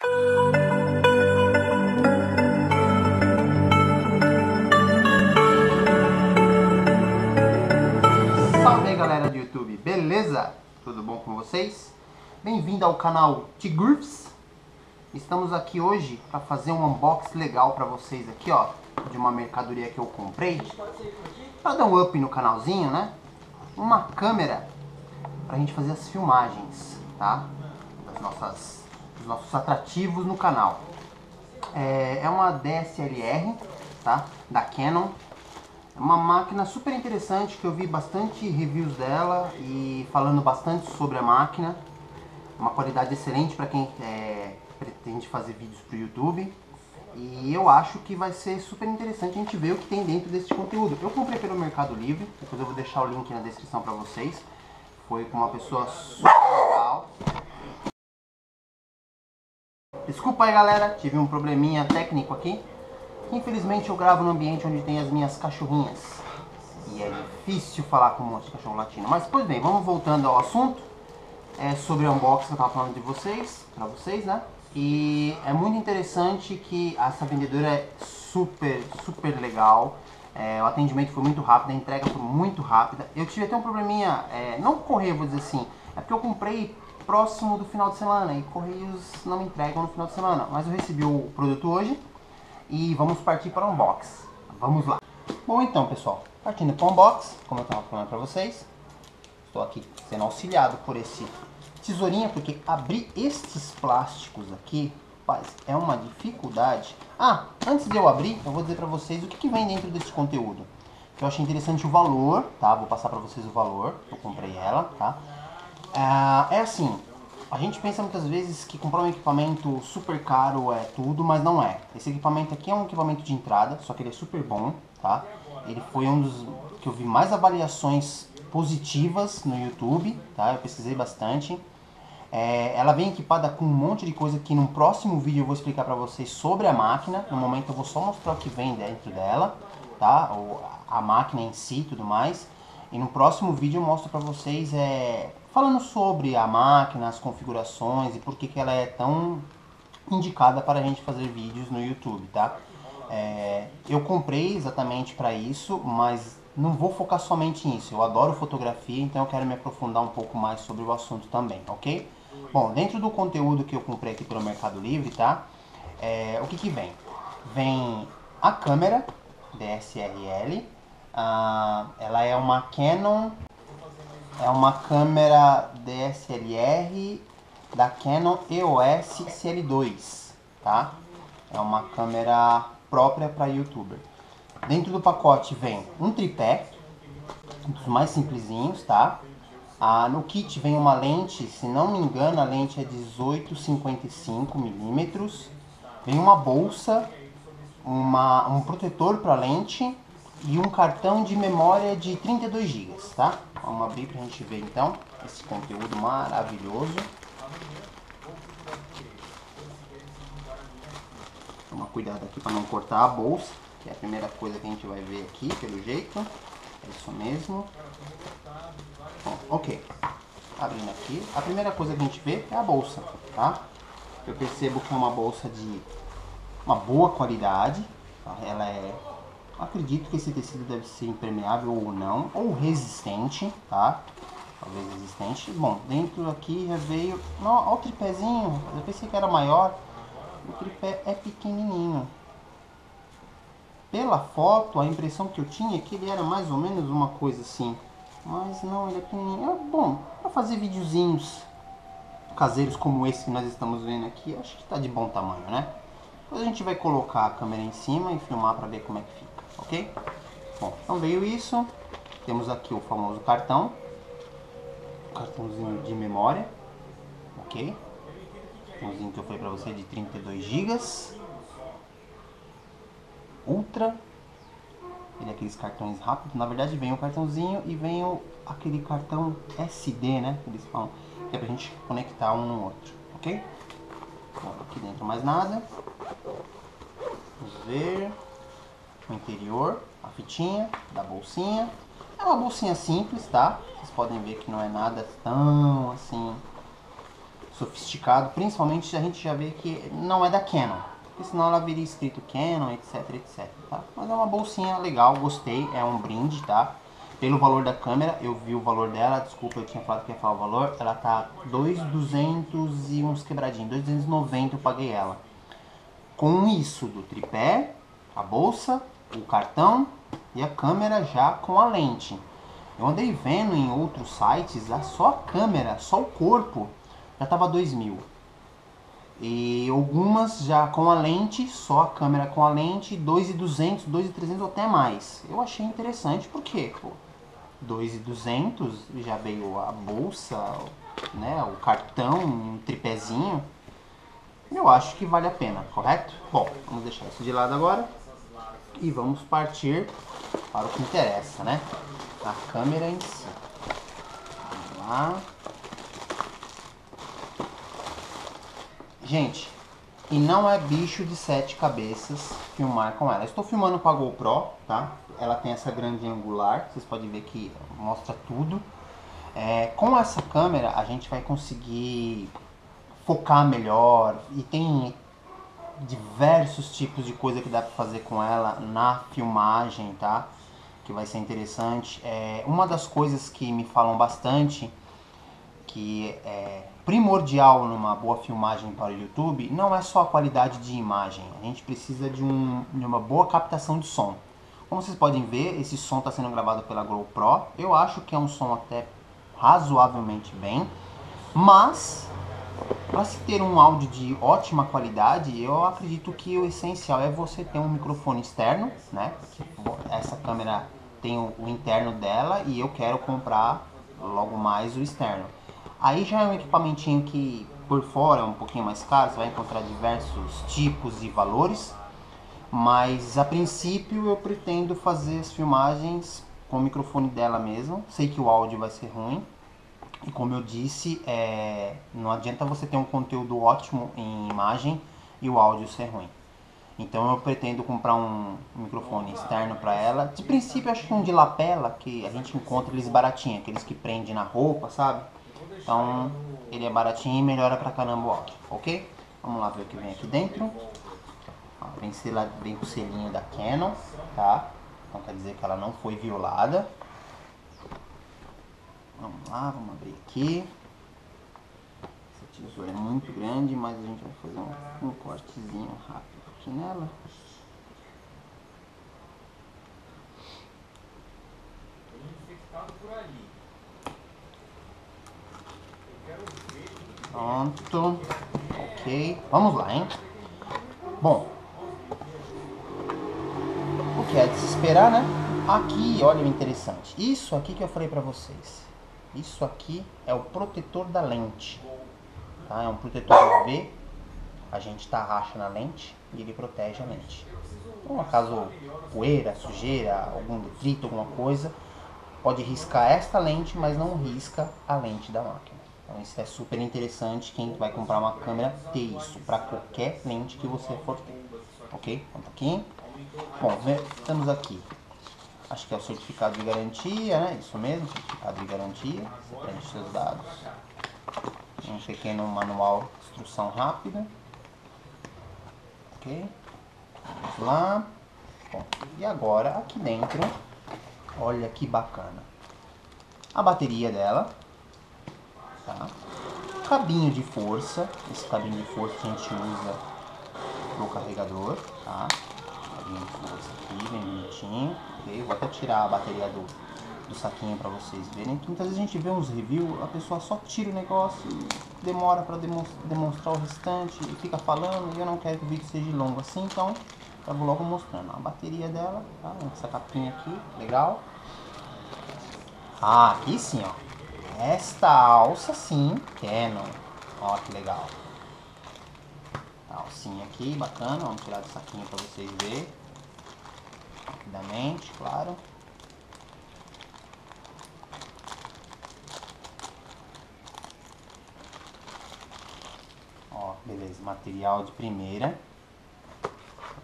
Salve galera do YouTube, beleza? Tudo bom com vocês? Bem-vindo ao canal Tigurfs. Estamos aqui hoje para fazer um unboxing legal para vocês aqui, ó, de uma mercadoria que eu comprei para dar um up no canalzinho, né? Uma câmera para a gente fazer as filmagens, tá? Das nossas, dos nossos atrativos no canal. É, é uma DSLR, tá? Da Canon. É uma máquina super interessante que eu vi bastante reviews dela e falando bastante sobre a máquina. Uma qualidade excelente para quem é, pretende fazer vídeos para o YouTube. E eu acho que vai ser super interessante a gente ver o que tem dentro desse conteúdo. Eu comprei pelo Mercado Livre, depois eu vou deixar o link na descrição para vocês. Foi com uma pessoa super legal. Desculpa aí galera, tive um probleminha técnico aqui. Infelizmente eu gravo no ambiente onde tem as minhas cachorrinhas. E é difícil falar com um monte de cachorro latino. Mas pois bem, vamos voltando ao assunto. É sobre o unboxing que eu tava falando de vocês, pra vocês, né? E é muito interessante que essa vendedora é super, super legal. É, o atendimento foi muito rápido, a entrega foi muito rápida. Eu tive até um probleminha, é, não correio, vou dizer assim, é porque eu comprei próximo do final de semana e Correios não entregam no final de semana. Mas eu recebi o produto hoje e vamos partir para o unbox. Vamos lá. Bom então pessoal, partindo para o unbox, como eu estava falando para vocês, estou aqui sendo auxiliado por esse tesourinha, porque abrir estes plásticos aqui, rapaz, é uma dificuldade. Ah, antes de eu abrir, eu vou dizer para vocês o que, que vem dentro desse conteúdo. Eu achei interessante o valor, tá? Vou passar para vocês o valor, eu comprei ela, tá? É, é assim, a gente pensa muitas vezes que comprar um equipamento super caro é tudo, mas não é. Esse equipamento aqui é um equipamento de entrada, só que ele é super bom, tá? Ele foi um dos que eu vi mais avaliações positivas no YouTube, tá? Eu pesquisei bastante. É, ela vem equipada com um monte de coisa que no próximo vídeo eu vou explicar para vocês sobre a máquina. No momento eu vou só mostrar o que vem dentro dela, tá? Ou a máquina em si e tudo mais. E no próximo vídeo eu mostro para vocês é, falando sobre a máquina, as configurações e por que, que ela é tão indicada para a gente fazer vídeos no YouTube, tá? É, eu comprei exatamente para isso, mas não vou focar somente nisso. Eu adoro fotografia, então eu quero me aprofundar um pouco mais sobre o assunto também, ok? Bom, dentro do conteúdo que eu comprei aqui pelo Mercado Livre, tá? É, o que que vem? Vem a câmera DSLR, ah, ela é uma Canon, é uma câmera DSLR da Canon EOS CL2, tá? É uma câmera própria para youtuber. Dentro do pacote vem um tripé, um dos mais simplesinhos, tá? Ah, no kit vem uma lente, se não me engano, a lente é 18,55 milímetros. Vem uma bolsa, uma, um protetor para lente e um cartão de memória de 32 GB, tá? Vamos abrir para a gente ver então esse conteúdo maravilhoso. Toma cuidado aqui para não cortar a bolsa, que é a primeira coisa que a gente vai ver aqui, pelo jeito. É isso mesmo. Bom, ok. Abrindo aqui. A primeira coisa que a gente vê é a bolsa, tá? Eu percebo que é uma bolsa de uma boa qualidade. Tá? Ela é... Acredito que esse tecido deve ser impermeável ou não, ou resistente, tá? Talvez resistente. Bom, dentro aqui já veio... Olha o tripézinho. Eu pensei que era maior. O tripé é pequenininho. Pela foto, a impressão que eu tinha é que ele era mais ou menos uma coisa assim. Mas não, ele é pequenininho. É bom, para fazer videozinhos caseiros como esse que nós estamos vendo aqui, acho que está de bom tamanho, né? Depois a gente vai colocar a câmera em cima e filmar para ver como é que fica, ok? Bom, então veio isso. Temos aqui o famoso cartão. Cartãozinho de memória, ok? Cartãozinho que eu falei para você de 32 GB. Ultra ele é aqueles cartões rápidos. Na verdade vem o cartãozinho e vem o, aquele cartão SD, né? Que eles falam, que é pra gente conectar um no outro, ok? Bom, aqui dentro mais nada. Vamos ver o interior, a fitinha da bolsinha. É uma bolsinha simples, tá? Vocês podem ver que não é nada tão assim sofisticado, principalmente a gente já vê que não é da Canon. Porque senão ela viria escrito Canon, etc, etc. Tá? Mas é uma bolsinha legal, gostei, é um brinde, tá? Pelo valor da câmera, eu vi o valor dela, desculpa, eu tinha falado que ia falar o valor, ela tá 2,200 e uns quebradinhos, 2,290 eu paguei ela. Com isso do tripé, a bolsa, o cartão e a câmera já com a lente. Eu andei vendo em outros sites, só a câmera, só o corpo, já tava 2 mil. E algumas já com a lente, só a câmera com a lente, 2,200, 2,300 ou até mais. Eu achei interessante porque, pô, 2,200 já veio a bolsa, né, o cartão, um tripézinho. Eu acho que vale a pena, correto? Bom, vamos deixar isso de lado agora e vamos partir para o que interessa, né? A câmera em si. Vamos lá. Gente, e não é bicho de sete cabeças filmar com ela. Estou filmando com a GoPro, tá? Ela tem essa grande angular, vocês podem ver que mostra tudo. É, com essa câmera a gente vai conseguir focar melhor e tem diversos tipos de coisa que dá para fazer com ela na filmagem, tá? Que vai ser interessante. É, uma das coisas que me falam bastante que é primordial numa boa filmagem para o YouTube não é só a qualidade de imagem, a gente precisa de, um, de uma boa captação de som. Como vocês podem ver, esse som está sendo gravado pela GoPro, eu acho que é um som até razoavelmente bem, mas para se ter um áudio de ótima qualidade, eu acredito que o essencial é você ter um microfone externo, né? Essa câmera tem o interno dela e eu quero comprar logo mais o externo. Aí já é um equipamentinho que por fora é um pouquinho mais caro, você vai encontrar diversos tipos e valores. Mas a princípio eu pretendo fazer as filmagens com o microfone dela mesmo. Sei que o áudio vai ser ruim. E como eu disse, é... não adianta você ter um conteúdo ótimo em imagem e o áudio ser ruim. Então eu pretendo comprar um microfone externo para ela. De princípio acho que um de lapela, que a gente encontra eles baratinho, aqueles que prende na roupa, sabe? Então ele é baratinho e melhora pra caramba o áudio, ok? Vamos lá ver o que vem aqui dentro. Ó, vem, vem com o selinho da Canon, tá? Então quer dizer que ela não foi violada. Vamos lá, vamos abrir aqui. Essa tesoura é muito grande, mas a gente vai fazer um, um cortezinho rápido aqui nela. Pronto. Ok. Vamos lá, hein? Bom. O que é de se esperar, né? Aqui, olha o interessante. Isso aqui que eu falei pra vocês. Isso aqui é o protetor da lente. Tá? É um protetor UV. A gente tá racha na lente e ele protege a lente. Então, acaso poeira, sujeira, algum detrito, alguma coisa, pode riscar esta lente, mas não risca a lente da máquina. Então isso é super interessante quem vai comprar uma câmera ter isso para qualquer lente que você for ter. Ok? Um pouquinho. Bom, estamos aqui. Acho que é o certificado de garantia, né? Isso mesmo, certificado de garantia. Você preenche seus dados. Um pequeno manual de instrução rápida. Ok? Vamos lá. Bom, e agora aqui dentro, olha que bacana. A bateria dela, tá? Cabinho de força, esse cabinho de força a gente usa pro carregador, tá? Aqui, bem bonitinho, ok? Vou até tirar a bateria do, do saquinho para vocês verem. Que muitas vezes a gente vê uns reviews, a pessoa só tira o negócio demora para demonstrar o restante e fica falando e eu não quero que o vídeo seja longo assim, então eu vou logo mostrando a bateria dela, tá? Essa capinha aqui, legal. Ah, aqui sim, ó. Esta alça sim, Canon. Ó que legal. Alcinha aqui, bacana. Vamos tirar do saquinho para vocês verem. Rapidamente, claro. Ó, beleza. Material de primeira.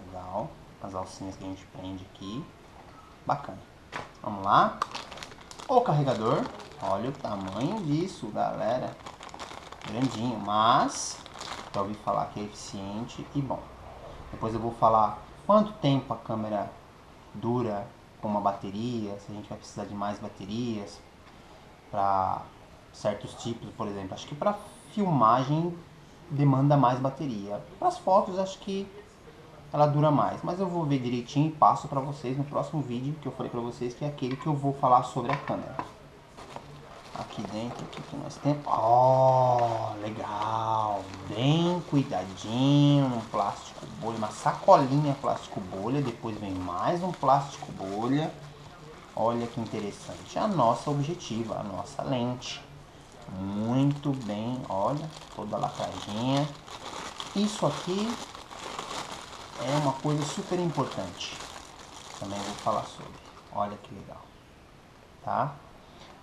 Legal. As alcinhas que a gente prende aqui. Bacana. Vamos lá. O carregador. Olha o tamanho disso, galera. grandinho, mas já ouvi falar que é eficiente e bom. Depois eu vou falar quanto tempo a câmera dura com uma bateria, se a gente vai precisar de mais baterias para certos tipos, por exemplo. Acho que para filmagem demanda mais bateria. Para as fotos acho que ela dura mais, mas eu vou ver direitinho e passo para vocês no próximo vídeo que eu falei para vocês que é aquele que eu vou falar sobre a câmera. Aqui dentro, aqui que nós temos, ó, oh, legal, bem cuidadinho, um plástico bolha, uma sacolinha plástico bolha, depois vem mais um plástico bolha. Olha que interessante, a nossa objetiva, a nossa lente. Muito bem, olha, toda lacradinha. Isso aqui é uma coisa super importante. Também vou falar sobre. Olha que legal. Tá?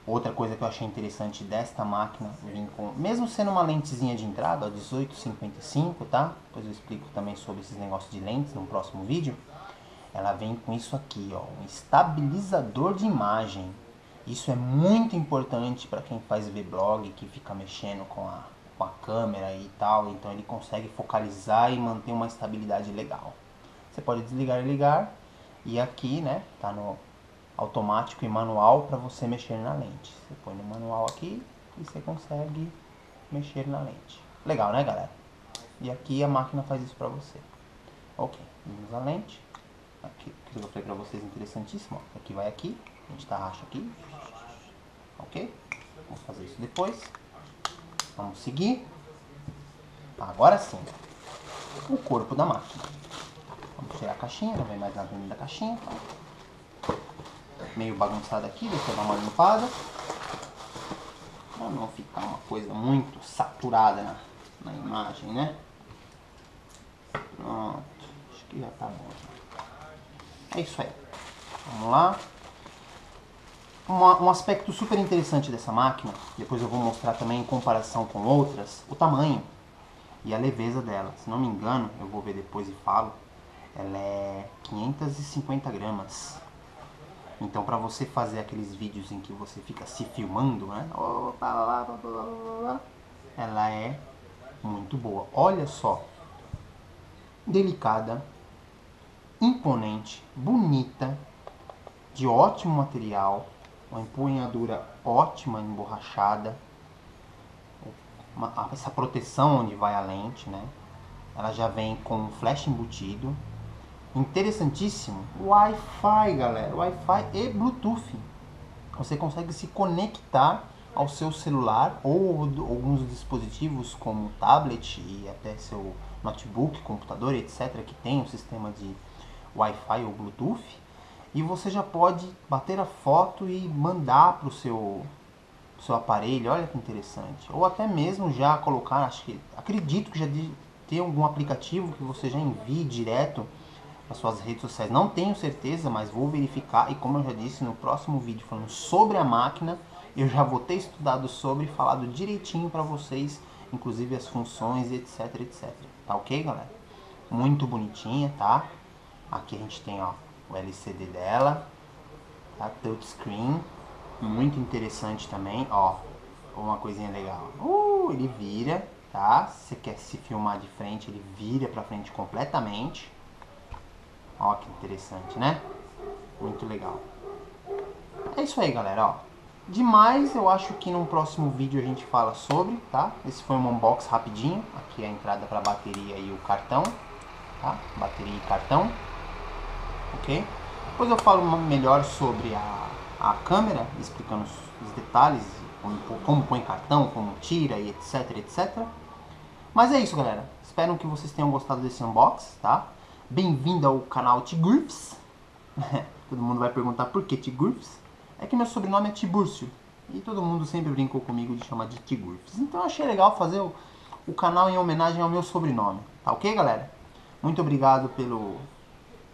Outra coisa que eu achei interessante desta máquina, com, mesmo sendo uma lentezinha de entrada, ó, 1855, tá? Depois eu explico também sobre esses negócios de lentes no próximo vídeo. Ela vem com isso aqui, ó, um estabilizador de imagem. Isso é muito importante para quem faz vlog, que fica mexendo com a, com a câmera e tal. Então ele consegue focalizar e manter uma estabilidade legal. Você pode desligar e ligar. E aqui, né, tá no automático e manual para você mexer na lente. Você põe no manual aqui e você consegue mexer na lente. Legal, né, galera? E aqui a máquina faz isso para você. Ok, vamos a lente. Aqui, que eu falei para vocês, interessantíssimo. Ó. Aqui vai aqui, a gente tarraxa aqui. Ok? Vamos fazer isso depois. Vamos seguir. Agora sim. O corpo da máquina. Vamos tirar a caixinha, não vem mais nada dentro da caixinha. Meio bagunçado aqui, deixa eu dar uma limpada. Pra não ficar uma coisa muito saturada na, na imagem, né? Pronto. Acho que já tá bom. É isso aí. Vamos lá. Uma, um aspecto super interessante dessa máquina, depois eu vou mostrar também em comparação com outras, o tamanho e a leveza dela. Se não me engano, eu vou ver depois e falo, ela é 550 gramas. Então para você fazer aqueles vídeos em que você fica se filmando, né? Ela é muito boa. Olha só. Delicada, imponente, bonita, de ótimo material, uma empunhadura ótima, emborrachada, essa proteção onde vai a lente, né? Ela já vem com flash embutido. Interessantíssimo, Wi-Fi, galera, Wi-Fi e Bluetooth. Você consegue se conectar ao seu celular ou alguns dispositivos como tablet e até seu notebook, computador, etc, que tem um sistema de Wi-Fi ou Bluetooth e você já pode bater a foto e mandar para o seu, seu aparelho, olha que interessante. Ou até mesmo já colocar, acho que acredito que já tem algum aplicativo que você já envie direto para suas redes sociais. Não tenho certeza, mas vou verificar e como eu já disse no próximo vídeo falando sobre a máquina, eu já vou ter estudado sobre falado direitinho para vocês, inclusive as funções, etc, etc. Tá ok, galera? Muito bonitinha, tá? Aqui a gente tem, ó, o LCD dela, a touchscreen, muito interessante também, ó, uma coisinha legal. Uh, ele vira, tá? Se você quer se filmar de frente, ele vira pra frente completamente. Ó, que interessante, né? Muito legal. É isso aí, galera, ó. Demais, eu acho que no próximo vídeo a gente fala sobre, tá? Esse foi um unbox rapidinho. Aqui é a entrada para bateria e o cartão, tá? Bateria e cartão ok? Depois eu falo melhor sobre a, a câmera, explicando os, os detalhes, como, como põe cartão, como tira e etc, etc. Mas é isso, galera. Espero que vocês tenham gostado desse unbox, tá? Bem-vindo ao canal Tigurfs. todo mundo vai perguntar por que Tigurfs. É que meu sobrenome é Tiburcio. E todo mundo sempre brincou comigo de chamar de Tigurfs. Então achei legal fazer o, o canal em homenagem ao meu sobrenome. Tá ok, galera? Muito obrigado pelo,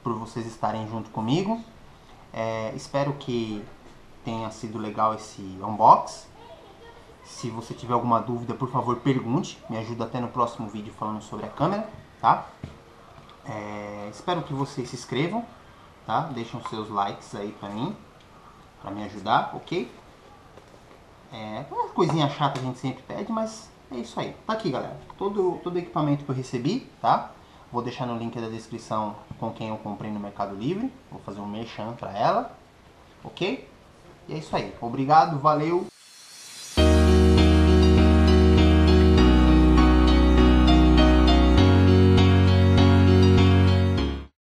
por vocês estarem junto comigo. É, espero que tenha sido legal esse unbox. Se você tiver alguma dúvida, por favor, pergunte. Me ajuda até no próximo vídeo falando sobre a câmera, tá? É, espero que vocês se inscrevam, tá? Deixem os seus likes aí pra mim, pra me ajudar, ok? É uma coisinha chata a gente sempre pede, mas É isso aí. Tá aqui, galera. Todo, todo equipamento que eu recebi, tá? Vou deixar no link da descrição com quem eu comprei no Mercado Livre. Vou fazer um merchan pra ela. Ok? E é isso aí. Obrigado, valeu.